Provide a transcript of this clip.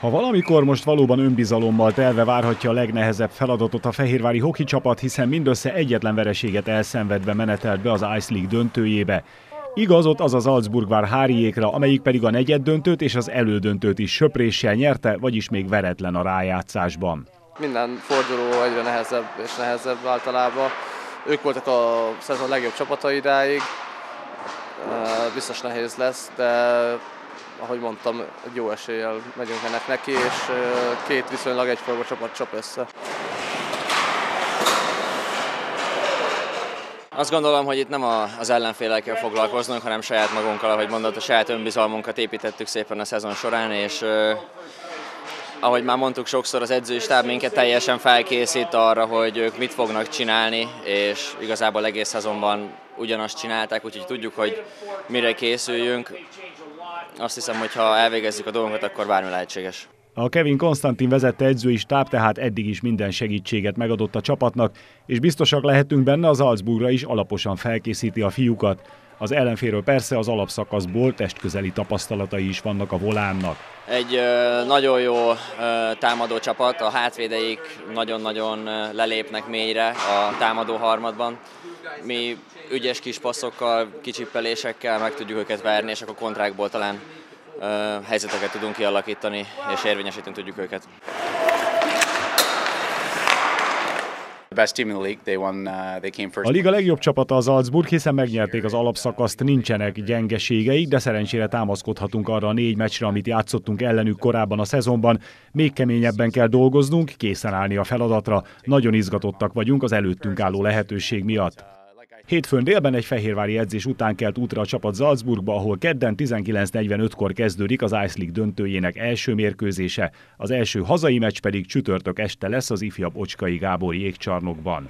Ha valamikor most valóban önbizalommal telve várhatja a legnehezebb feladatot a fehérvári hoki csapat, hiszen mindössze egyetlen vereséget elszenvedve menetelt be az Ice League döntőjébe. Igaz, ott az az Salzburg vár Háriékra, amelyik pedig a negyed döntőt és az elődöntőt is söpréssel nyerte, vagyis még veretlen a rájátszásban. Minden forduló egyre nehezebb és nehezebb általában. Ők voltak a szezon legjobb csapata idáig. Biztos nehéz lesz, de ahogy mondtam, jó eséllyel megyünk ennek neki, és két viszonylag egyforma csapat csap össze. Azt gondolom, hogy itt nem az ellenfélekkel foglalkoznunk, hanem saját magunkkal, ahogy mondott, a saját önbizalmunkat építettük szépen a szezon során, és ahogy már mondtuk sokszor, az edzőstáb minket teljesen felkészít arra, hogy ők mit fognak csinálni, és igazából egész szezonban ugyanazt csinálták, úgyhogy tudjuk, hogy mire készüljünk. Azt hiszem, hogy ha elvégezzük a dolgunkat, akkor bármi lehetséges. A Kevin Konstantin vezette edzői stáb tehát eddig is minden segítséget megadott a csapatnak, és biztosak lehetünk benne, az Salzburgra is alaposan felkészíti a fiúkat. Az ellenféről persze az alapszakaszból testközeli tapasztalatai is vannak a volánnak. Egy ö, nagyon jó ö, támadó csapat, a hátvédeik nagyon-nagyon lelépnek mélyre a támadó harmadban. Mi ügyes kis passzokkal, kicsippelésekkel meg tudjuk őket verni, és akkor kontrákból talán helyzeteket tudunk kialakítani, és érvényesíteni tudjuk őket. Uh, a liga legjobb csapata az Salzburg, hiszen megnyerték az alapszakaszt, nincsenek gyengeségeik, de szerencsére támaszkodhatunk arra a négy meccsre, amit játszottunk ellenük korábban a szezonban. Még keményebben kell dolgoznunk, készen állni a feladatra. Nagyon izgatottak vagyunk az előttünk álló lehetőség miatt. Hétfőn délben egy fehérvári edzés után kelt útra a csapat Salzburgba, ahol kedden 19.45-kor kezdődik az Ice League döntőjének első mérkőzése. Az első hazai meccs pedig csütörtök este lesz az ifjabb Ocskai Gábor jégcsarnokban.